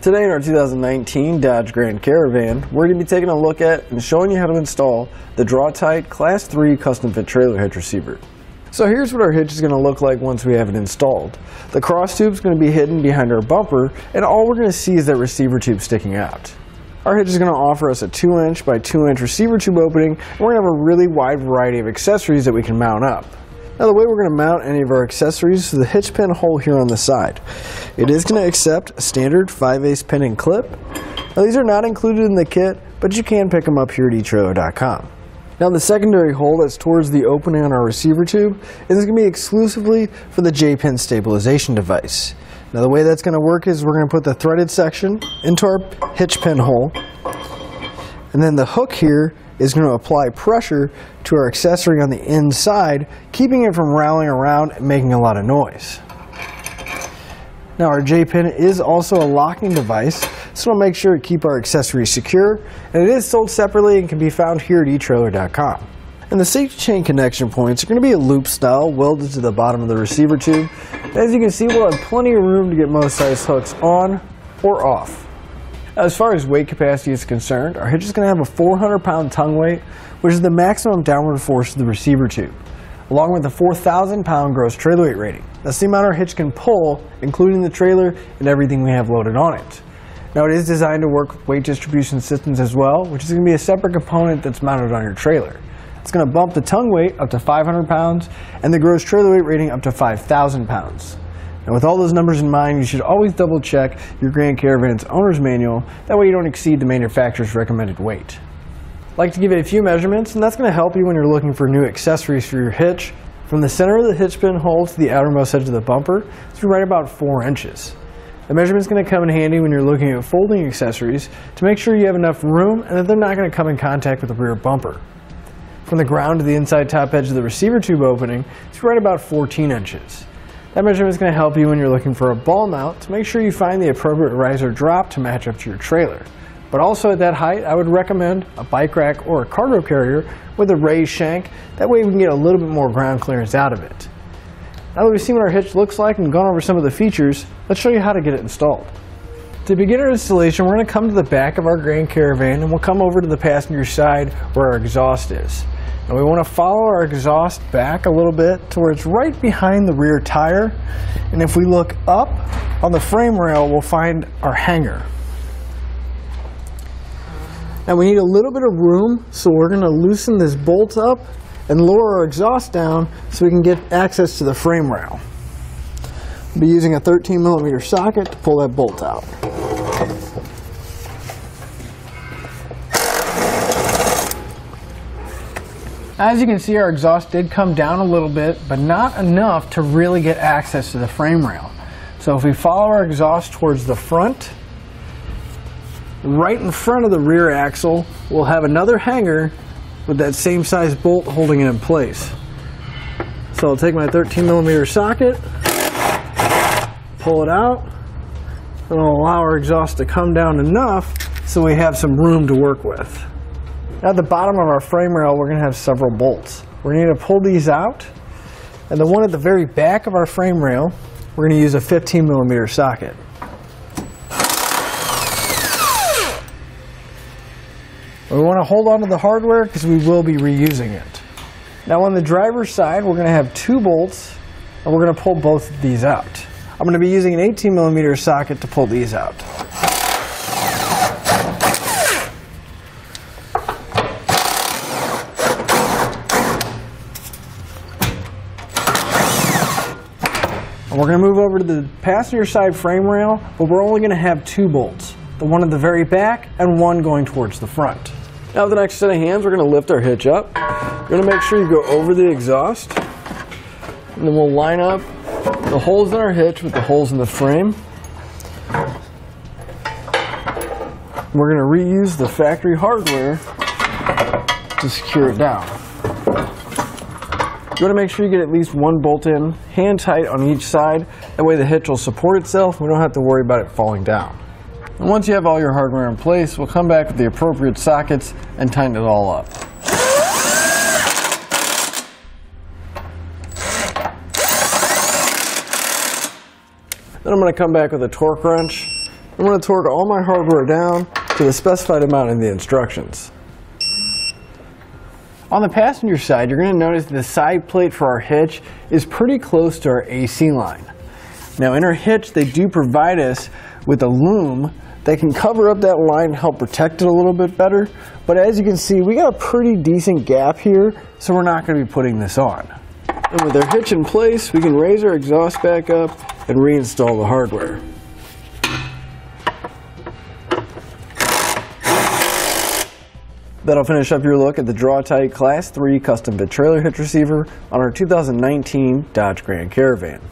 Today in our 2019 Dodge Grand Caravan, we're going to be taking a look at and showing you how to install the Draw-Tite Class 3 Custom Fit Trailer Hitch Receiver. So here's what our hitch is going to look like once we have it installed. The cross tube is going to be hidden behind our bumper and all we're going to see is that receiver tube sticking out. Our hitch is going to offer us a 2 inch by 2 inch receiver tube opening and we're going to have a really wide variety of accessories that we can mount up. Now the way we're going to mount any of our accessories is the hitch pin hole here on the side. It is going to accept a standard 5 ace pin and clip. Now these are not included in the kit, but you can pick them up here at eTrailer.com. Now the secondary hole that's towards the opening on our receiver tube is going to be exclusively for the J-pin stabilization device. Now the way that's going to work is we're going to put the threaded section into our hitch pin hole and then the hook here is going to apply pressure to our accessory on the inside, keeping it from rattling around and making a lot of noise. Now our J-pin is also a locking device, so we'll make sure to keep our accessory secure, and it is sold separately and can be found here at eTrailer.com. And the safety chain connection points are going to be a loop style welded to the bottom of the receiver tube. As you can see, we'll have plenty of room to get most size hooks on or off. As far as weight capacity is concerned, our hitch is going to have a 400 pound tongue weight, which is the maximum downward force of the receiver tube, along with a 4,000 pound gross trailer weight rating. That's the amount our hitch can pull, including the trailer and everything we have loaded on it. Now it is designed to work with weight distribution systems as well, which is going to be a separate component that's mounted on your trailer. It's going to bump the tongue weight up to 500 pounds and the gross trailer weight rating up to 5,000 pounds. And with all those numbers in mind, you should always double check your Grand Caravan's owner's manual. That way you don't exceed the manufacturer's recommended weight. I'd like to give you a few measurements, and that's going to help you when you're looking for new accessories for your hitch. From the center of the hitch pin hole to the outermost edge of the bumper, it's right about 4 inches. The measurement is going to come in handy when you're looking at folding accessories to make sure you have enough room and that they're not going to come in contact with the rear bumper. From the ground to the inside top edge of the receiver tube opening, it's right about 14 inches. That measurement is going to help you when you're looking for a ball mount to make sure you find the appropriate riser drop to match up to your trailer. But also at that height, I would recommend a bike rack or a cargo carrier with a raised shank. That way we can get a little bit more ground clearance out of it. Now that we've seen what our hitch looks like and gone over some of the features, let's show you how to get it installed. To begin our installation, we're going to come to the back of our Grand Caravan and we'll come over to the passenger side where our exhaust is. And we want to follow our exhaust back a little bit to where it's right behind the rear tire. And if we look up on the frame rail, we'll find our hanger. Now we need a little bit of room, so we're going to loosen this bolt up and lower our exhaust down so we can get access to the frame rail. I'll be using a 13 millimeter socket to pull that bolt out. As you can see, our exhaust did come down a little bit, but not enough to really get access to the frame rail. So if we follow our exhaust towards the front, right in front of the rear axle, we'll have another hanger with that same size bolt holding it in place. So I'll take my 13 millimeter socket, pull it out, and I'll allow our exhaust to come down enough so we have some room to work with. At the bottom of our frame rail, we're going to have several bolts. We're going to to pull these out. And the one at the very back of our frame rail, we're going to use a 15 millimeter socket. We want to hold on to the hardware because we will be reusing it. Now on the driver's side, we're going to have two bolts and we're going to pull both of these out. I'm going to be using an 18 millimeter socket to pull these out. We're going to move over to the passenger side frame rail, but we're only going to have two bolts. The one at the very back and one going towards the front. Now with the next set of hands, we're going to lift our hitch up. We're going to make sure you go over the exhaust. And then we'll line up the holes in our hitch with the holes in the frame. We're going to reuse the factory hardware to secure it down. You want to make sure you get at least one bolt in, hand tight on each side. That way the hitch will support itself. We don't have to worry about it falling down. And once you have all your hardware in place, we'll come back with the appropriate sockets and tighten it all up. Then I'm going to come back with a torque wrench I'm going to torque all my hardware down to the specified amount in the instructions. On the passenger side, you're going to notice the side plate for our hitch is pretty close to our AC line. Now in our hitch, they do provide us with a loom that can cover up that line and help protect it a little bit better. But as you can see, we got a pretty decent gap here, so we're not going to be putting this on. And with our hitch in place, we can raise our exhaust back up and reinstall the hardware. That'll finish up your look at the Draw-Tite Class 3 custom fit trailer hitch receiver on our 2019 Dodge Grand Caravan.